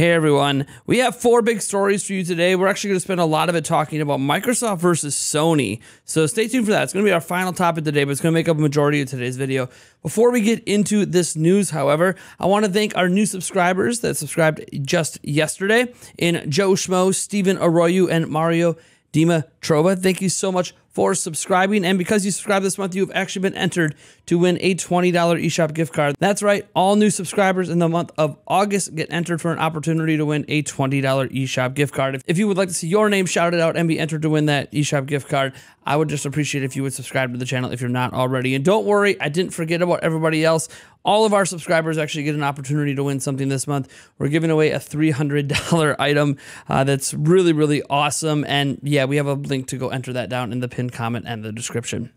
Hey everyone, we have four big stories for you today. We're actually going to spend a lot of it talking about Microsoft versus Sony. So stay tuned for that. It's going to be our final topic today, but it's going to make up a majority of today's video. Before we get into this news, however, I want to thank our new subscribers that subscribed just yesterday in Joe Schmo, Stephen Arroyo, and Mario Dima Trova. Thank you so much for subscribing. And because you subscribe this month, you've actually been entered to win a $20 eShop gift card. That's right. All new subscribers in the month of August get entered for an opportunity to win a $20 eShop gift card. If you would like to see your name shouted out and be entered to win that eShop gift card, I would just appreciate if you would subscribe to the channel if you're not already. And don't worry, I didn't forget about everybody else. All of our subscribers actually get an opportunity to win something this month. We're giving away a $300 item uh, that's really, really awesome. And yeah, we have a link to go enter that down in the pinned comment and the description.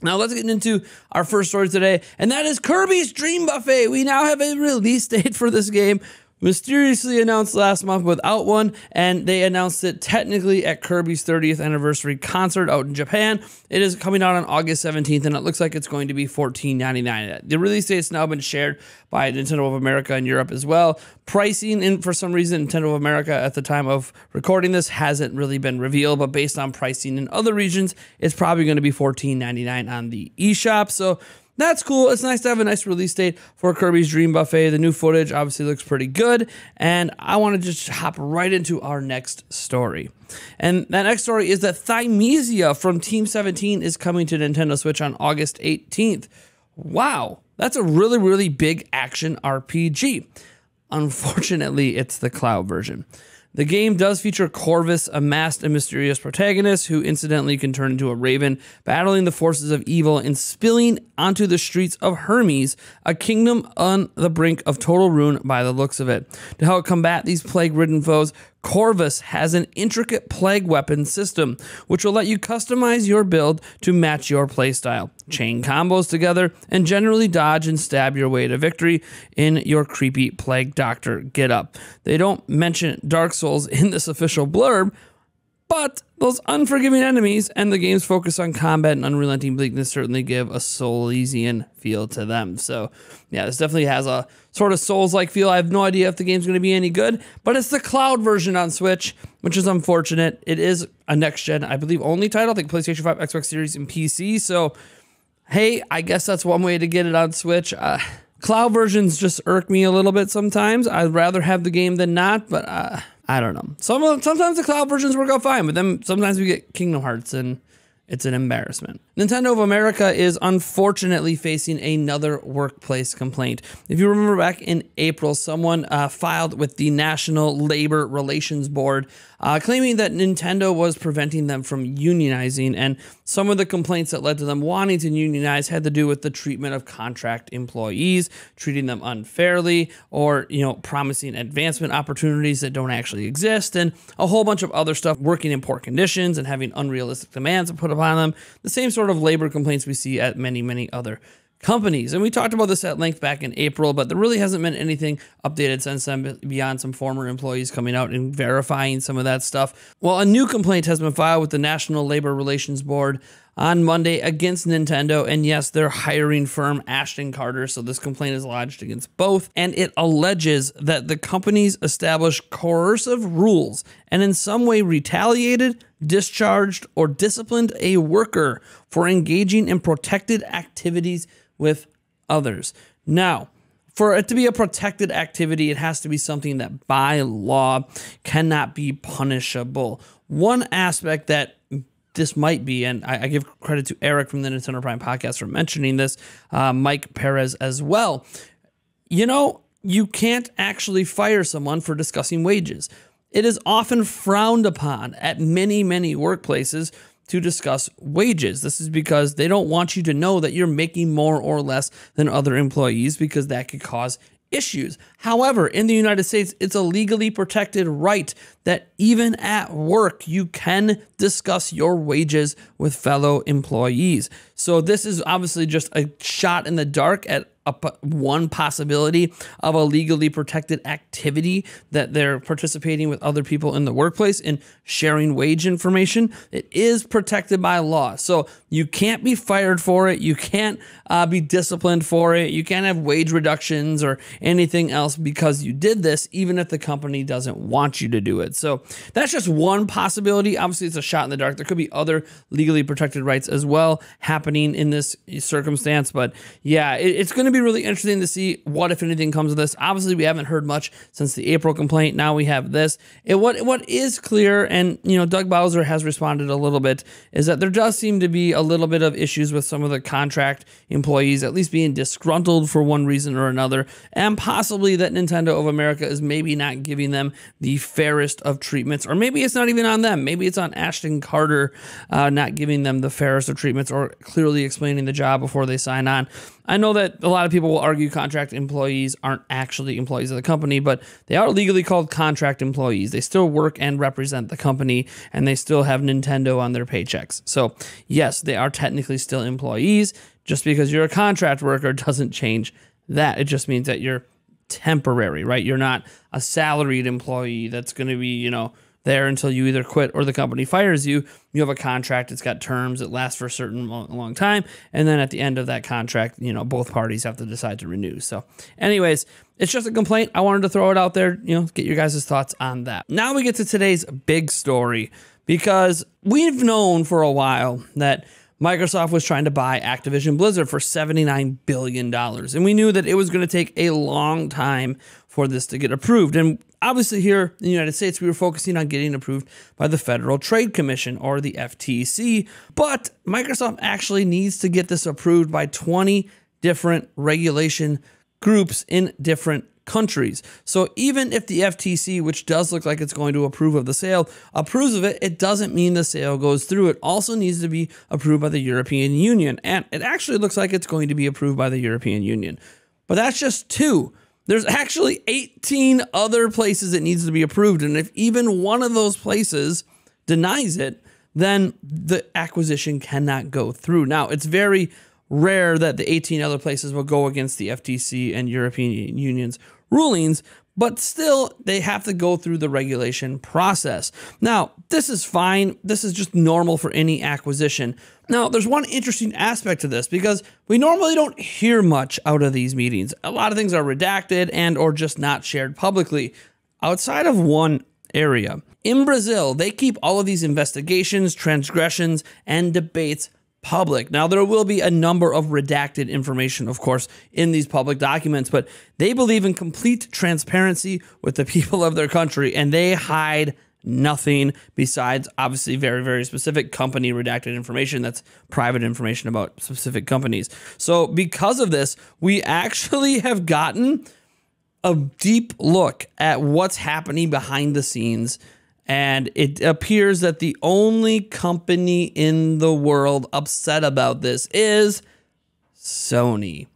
Now let's get into our first story today, and that is Kirby's Dream Buffet. We now have a release date for this game mysteriously announced last month without one, and they announced it technically at Kirby's 30th anniversary concert out in Japan. It is coming out on August 17th, and it looks like it's going to be $14.99. The release date has now been shared by Nintendo of America and Europe as well. Pricing, and for some reason, Nintendo of America at the time of recording this hasn't really been revealed, but based on pricing in other regions, it's probably going to be $14.99 on the eShop. So that's cool. It's nice to have a nice release date for Kirby's Dream Buffet. The new footage obviously looks pretty good. And I want to just hop right into our next story. And that next story is that Thymesia from Team 17 is coming to Nintendo Switch on August 18th. Wow, that's a really, really big action RPG. Unfortunately, it's the cloud version. The game does feature Corvus, a masked and mysterious protagonist who incidentally can turn into a raven, battling the forces of evil and spilling onto the streets of Hermes, a kingdom on the brink of total ruin by the looks of it. To help combat these plague ridden foes, Corvus has an intricate plague weapon system, which will let you customize your build to match your playstyle, chain combos together, and generally dodge and stab your way to victory in your creepy plague doctor getup. They don't mention Dark Souls in this official blurb, but those unforgiving enemies and the game's focus on combat and unrelenting bleakness certainly give a Soulsian feel to them. So, yeah, this definitely has a sort of Souls like feel. I have no idea if the game's going to be any good, but it's the cloud version on Switch, which is unfortunate. It is a next gen, I believe, only title. I think PlayStation 5, Xbox Series, and PC. So, hey, I guess that's one way to get it on Switch. Uh, cloud versions just irk me a little bit sometimes. I'd rather have the game than not, but. Uh, I don't know. Some sometimes the cloud versions work out fine, but then sometimes we get Kingdom Hearts and it's an embarrassment. Nintendo of America is unfortunately facing another workplace complaint. If you remember back in April, someone uh, filed with the National Labor Relations Board uh, claiming that Nintendo was preventing them from unionizing. And some of the complaints that led to them wanting to unionize had to do with the treatment of contract employees, treating them unfairly, or, you know, promising advancement opportunities that don't actually exist, and a whole bunch of other stuff, working in poor conditions and having unrealistic demands put upon them. The same sort of labor complaints we see at many, many other companies. And we talked about this at length back in April, but there really hasn't been anything updated since then beyond some former employees coming out and verifying some of that stuff. Well, a new complaint has been filed with the National Labor Relations Board on Monday against Nintendo. And yes, their hiring firm, Aston Carter. So this complaint is lodged against both. And it alleges that the companies established coercive rules and in some way retaliated, discharged, or disciplined a worker for engaging in protected activities with others. Now, for it to be a protected activity, it has to be something that by law cannot be punishable. One aspect that this might be, and I, I, give credit to Eric from the Nintendo Prime podcast for mentioning this, uh, Mike Perez as well. You know, you can't actually fire someone for discussing wages. It is often frowned upon at many, many workplaces to discuss wages. This is because they don't want you to know that you're making more or less than other employees because that could cause issues. However, in the United States, it's a legally protected right that even at work, you can discuss your wages with fellow employees. So, this is obviously just a shot in the dark at one possibility of a legally protected activity that they're participating with other people in the workplace and sharing wage information. It is protected by law. So you can't be fired for it. You can't uh, be disciplined for it. You can't have wage reductions or anything else because you did this, even if the company doesn't want you to do it. So that's just one possibility. Obviously, it's a shot in the dark. There could be other legally protected rights as well happening in this circumstance. But yeah, it, it's going to be really interesting to see what, if anything, comes of this. Obviously, we haven't heard much since the April complaint. Now we have this. It, what what is clear, and you know, Doug Bowser has responded a little bit, is that there does seem to be a little bit of issues with some of the contract employees, at least being disgruntled for one reason or another, and possibly that Nintendo of America is maybe not giving them the fairest of treatments, or maybe it's not even on them. Maybe it's on Aston Carter uh, not giving them the fairest of treatments or clearly explaining the job before they sign on. I know that a lot of people will argue contract employees aren't actually employees of the company, but they are legally called contract employees. They still work and represent the company, and they still have Nintendo on their paychecks. So, yes, they are technically still employees. Just because you're a contract worker doesn't change that. It just means that you're temporary, right? You're not a salaried employee that's going to be, you know, there until you either quit or the company fires you. You have a contract, it's got terms, it lasts for a certain long time. And then at the end of that contract, you know, both parties have to decide to renew. So, anyways, it's just a complaint. I wanted to throw it out there, you know, get your guys' thoughts on that. Now we get to today's big story because we've known for a while that Microsoft was trying to buy Activision Blizzard for $79 billion. And we knew that it was going to take a long time for this to get approved. And obviously, here in the United States, we were focusing on getting approved by the Federal Trade Commission or the FTC. But Microsoft actually needs to get this approved by 20 different regulation groups in different countries. So even if the FTC, which does look like it's going to approve of the sale, approves of it, it doesn't mean the sale goes through. It also needs to be approved by the European Union. And it actually looks like it's going to be approved by the European Union. But that's just two. There's actually 18 other places it needs to be approved. And if even one of those places denies it, then the acquisition cannot go through. Now, it's very rare that the 18 other places will go against the FTC and European Union's rulings, but still they have to go through the regulation process. Now, this is fine. This is just normal for any acquisition. Now, there's one interesting aspect to this because we normally don't hear much out of these meetings. A lot of things are redacted and or just not shared publicly outside of one area. In Brazil, they keep all of these investigations, transgressions, and debates public. Now, there will be a number of redacted information, of course, in these public documents, but they believe in complete transparency with the people of their country and they hide nothing besides obviously very very specific company redacted information that's private information about specific companies so because of this we actually have gotten a deep look at what's happening behind the scenes and it appears that the only company in the world upset about this is Sony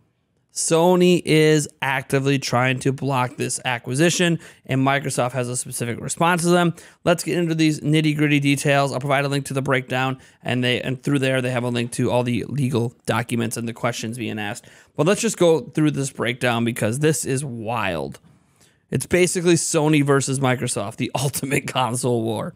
Sony is actively trying to block this acquisition, and Microsoft has a specific response to them. Let's get into these nitty gritty details. I'll provide a link to the breakdown, and they and through there they have a link to all the legal documents and the questions being asked. But let's just go through this breakdown because this is wild. It's basically Sony versus Microsoft, the ultimate console war.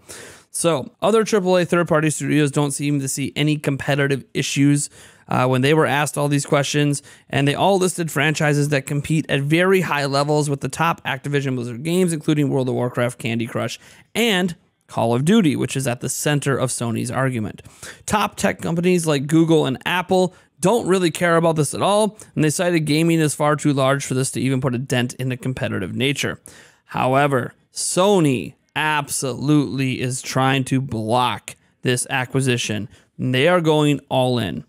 So, other AAA third party studios don't seem to see any competitive issues uh, when they were asked all these questions, and they all listed franchises that compete at very high levels with the top Activision Blizzard games, including World of Warcraft, Candy Crush, and Call of Duty, which is at the center of Sony's argument. Top tech companies like Google and Apple don't really care about this at all, and they cited gaming is far too large for this to even put a dent in the competitive nature. However, Sony absolutely is trying to block this acquisition. They are going all in.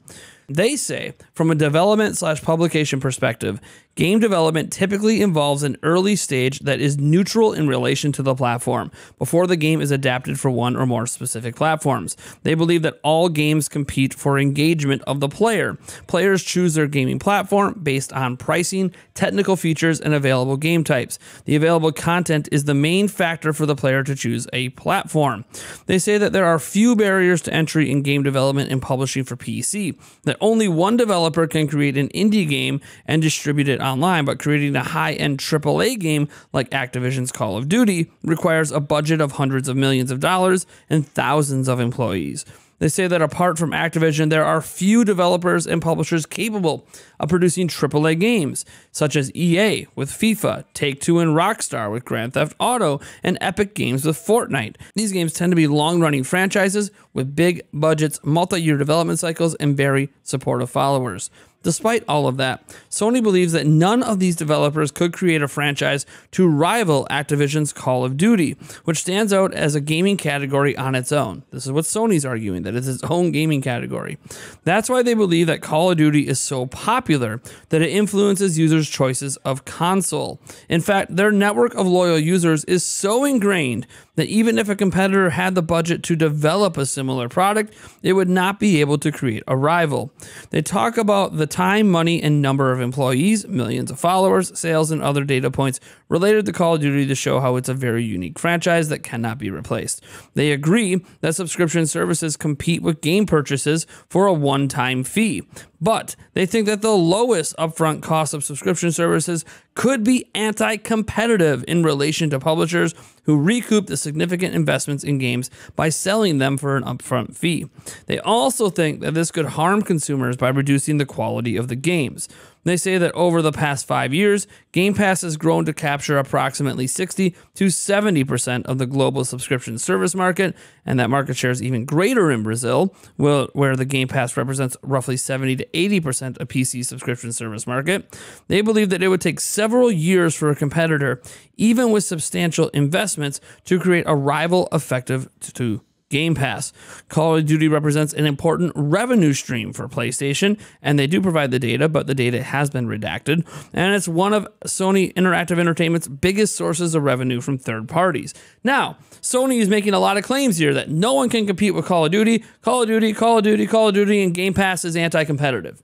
They say, from a development slash publication perspective, Game development typically involves an early stage that is neutral in relation to the platform before the game is adapted for one or more specific platforms. They believe that all games compete for engagement of the player. Players choose their gaming platform based on pricing, technical features, and available game types. The available content is the main factor for the player to choose a platform. They say that there are few barriers to entry in game development and publishing for PC, that only one developer can create an indie game and distribute it online, but creating a high end AAA game like Activision's Call of Duty requires a budget of hundreds of millions of dollars and thousands of employees. They say that apart from Activision, there are few developers and publishers capable of producing AAA games, such as EA with FIFA, Take Two and Rockstar with Grand Theft Auto, and Epic Games with Fortnite. These games tend to be long running franchises with big budgets, multi year development cycles, and very supportive followers. Despite all of that, Sony believes that none of these developers could create a franchise to rival Activision's Call of Duty, which stands out as a gaming category on its own. This is what Sony's arguing, that it's its own gaming category. That's why they believe that Call of Duty is so popular that it influences users' choices of console. In fact, their network of loyal users is so ingrained that even if a competitor had the budget to develop a similar product, it would not be able to create a rival. They talk about the time, money, and number of employees, millions of followers, sales, and other data points related to Call of Duty to show how it's a very unique franchise that cannot be replaced. They agree that subscription services compete with game purchases for a one time fee, but they think that the lowest upfront cost of subscription services could be anti competitive in relation to publishers who recoup the significant investments in games by selling them for an upfront fee. They also think that this could harm consumers by reducing the quality of the games. They say that over the past five years, Game Pass has grown to capture approximately 60 to 70% of the global subscription service market, and that market share is even greater in Brazil, where the Game Pass represents roughly 70 to 80% of PC subscription service market. They believe that it would take several years for a competitor, even with substantial investments, to create a rival effective to Game Pass. Call of Duty represents an important revenue stream for PlayStation, and they do provide the data, but the data has been redacted. And it's one of Sony Interactive Entertainment's biggest sources of revenue from third parties. Now, Sony is making a lot of claims here that no one can compete with Call of Duty. Call of Duty, Call of Duty, Call of Duty, and Game Pass is anti competitive.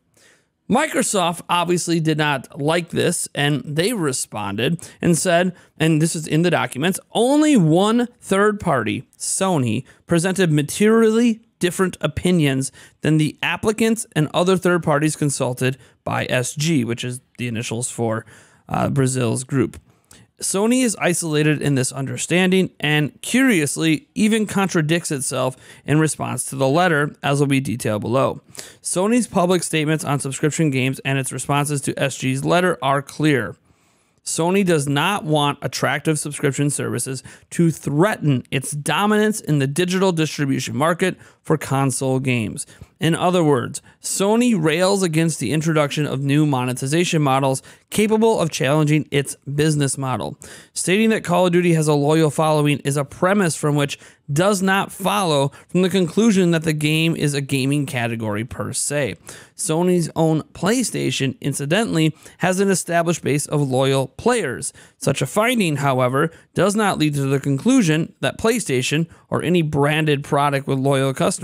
Microsoft obviously did not like this and they responded and said, and this is in the documents, only one third party, Sony, presented materially different opinions than the applicants and other third parties consulted by SG, which is the initials for uh, Brazil's group. Sony is isolated in this understanding and, curiously, even contradicts itself in response to the letter, as will be detailed below. Sony's public statements on subscription games and its responses to SG's letter are clear. Sony does not want attractive subscription services to threaten its dominance in the digital distribution market for console games. In other words, Sony rails against the introduction of new monetization models capable of challenging its business model. Stating that Call of Duty has a loyal following is a premise from which does not follow from the conclusion that the game is a gaming category per se. Sony's own PlayStation, incidentally, has an established base of loyal players. Such a finding, however, does not lead to the conclusion that PlayStation, or any branded product with loyal customers,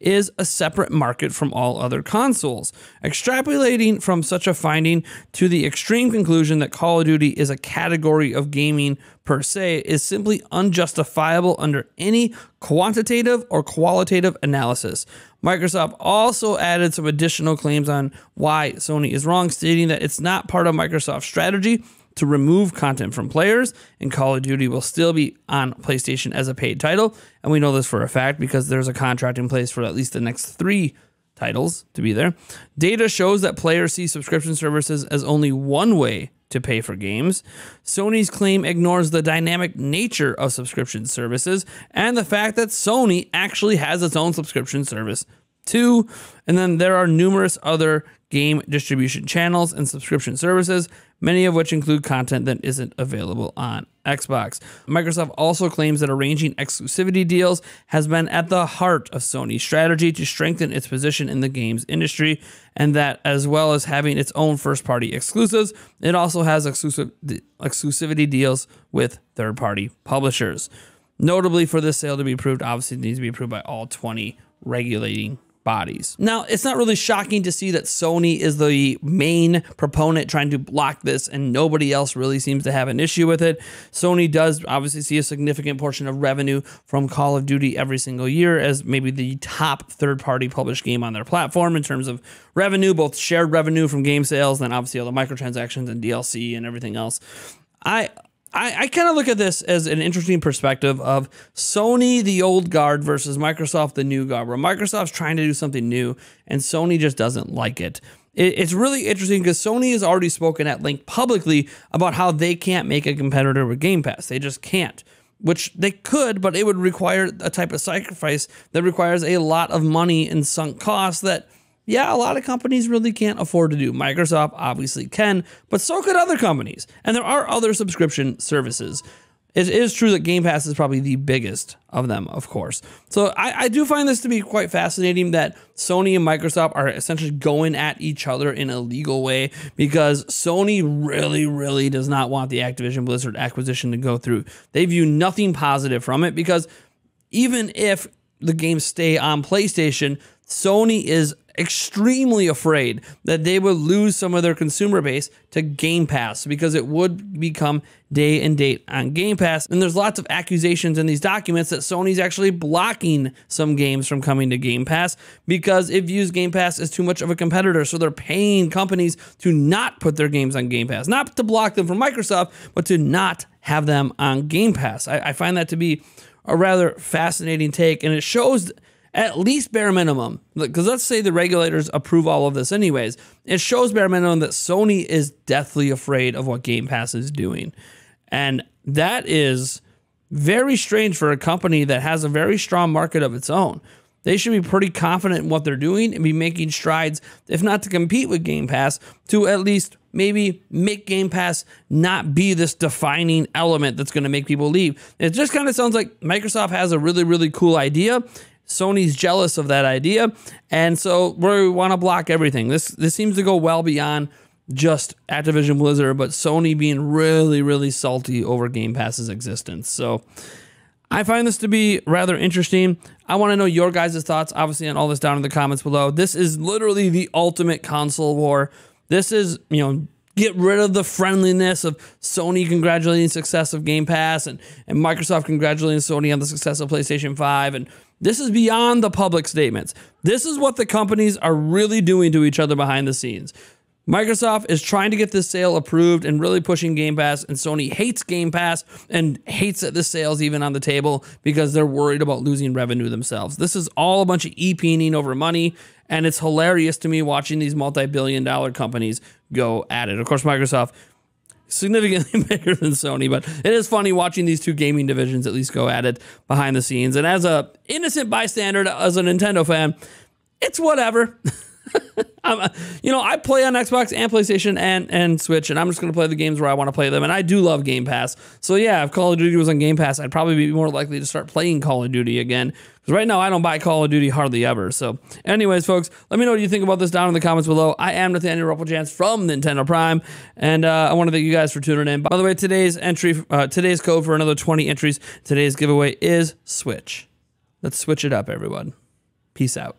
is a separate market from all other consoles. Extrapolating from such a finding to the extreme conclusion that Call of Duty is a category of gaming per se is simply unjustifiable under any quantitative or qualitative analysis. Microsoft also added some additional claims on why Sony is wrong, stating that it's not part of Microsoft's strategy to remove content from players, and Call of Duty will still be on PlayStation as a paid title. And we know this for a fact because there's a contract in place for at least the next three titles to be there. Data shows that players see subscription services as only one way to pay for games. Sony's claim ignores the dynamic nature of subscription services and the fact that Sony actually has its own subscription service And then there are numerous other game distribution channels and subscription services, many of which include content that isn't available on Xbox. Microsoft also claims that arranging exclusivity deals has been at the heart of Sony's strategy to strengthen its position in the games industry, and that as well as having its own first party exclusives, it also has exclusive exclusivity deals with third party publishers. Notably, for this sale to be approved, obviously it needs to be approved by all 20 regulating bodies. Now, it's not really shocking to see that Sony is the main proponent trying to block this and nobody else really seems to have an issue with it. Sony does obviously see a significant portion of revenue from Call of Duty every single year as maybe the top third-party published game on their platform in terms of revenue, both shared revenue from game sales, then obviously all the microtransactions and DLC and everything else. I I, kind of look at this as an interesting perspective of Sony, the old guard, versus Microsoft, the new guard, where Microsoft's trying to do something new and Sony just doesn't like it. it it's really interesting because Sony has already spoken at length publicly about how they can't make a competitor with Game Pass. They just can't which they could, but it would require a type of sacrifice that requires a lot of money and sunk costs that yeah, a lot of companies really can't afford to do. Microsoft obviously can, but so could other companies. And there are other subscription services. It is true that Game Pass is probably the biggest of them, of course. So I, I, do find this to be quite fascinating that Sony and Microsoft are essentially going at each other in a legal way because Sony really, really does not want the Activision Blizzard acquisition to go through. They view nothing positive from it because even if the games stay on PlayStation, Sony is extremely afraid that they would lose some of their consumer base to Game Pass because it would become day and date on Game Pass. And there's lots of accusations in these documents that Sony's actually blocking some games from coming to Game Pass because it views Game Pass as too much of a competitor. So they're paying companies to not put their games on Game Pass, not to block them from Microsoft, but to not have them on Game Pass. I, I find that to be a rather fascinating take, and it shows at least bare minimum, because let's say the regulators approve all of this anyways, it shows bare minimum that Sony is deathly afraid of what Game Pass is doing. And that is very strange for a company that has a very strong market of its own. They should be pretty confident in what they're doing and be making strides, if not to compete with Game Pass, to at least maybe make Game Pass not be this defining element that's going to make people leave. It just kind of sounds like Microsoft has a really, really cool idea Sony's jealous of that idea, and so we want to block everything. This this seems to go well beyond just Activision Blizzard, but Sony being really really salty over Game Pass's existence. So I find this to be rather interesting. I want to know your guys' thoughts, obviously, on all this down in the comments below. This is literally the ultimate console war. This is, you know, get rid of the friendliness of Sony congratulating success of Game Pass and, and Microsoft congratulating Sony on the success of PlayStation 5 and this is beyond the public statements. This is what the companies are really doing to each other behind the scenes. Microsoft is trying to get this sale approved and really pushing Game Pass, and Sony hates Game Pass and hates that this sale's even on the table because they're worried about losing revenue themselves. This is all a bunch of e-peening over money, and it's hilarious to me watching these multi-billion dollar companies go at it. Of course, Microsoft significantly bigger than Sony, but it is funny watching these two gaming divisions at least go at it behind the scenes. And as a innocent bystander, as a Nintendo fan, it's whatever. you know, I play on Xbox and PlayStation and and Switch, and I'm just going to play the games where I want to play them. And I do love Game Pass. So yeah, if Call of Duty was on Game Pass, I'd probably be more likely to start playing Call of Duty again. Because right now I don't buy Call of Duty hardly ever. So, anyways, folks, let me know what you think about this down in the comments below. I am Nathaniel Ruppelchance from Nintendo Prime, and uh, I want to thank you guys for tuning in. By the way, today's entry, uh, today's code for another 20 entries, today's giveaway is Switch. Let's switch it up, everyone. Peace out.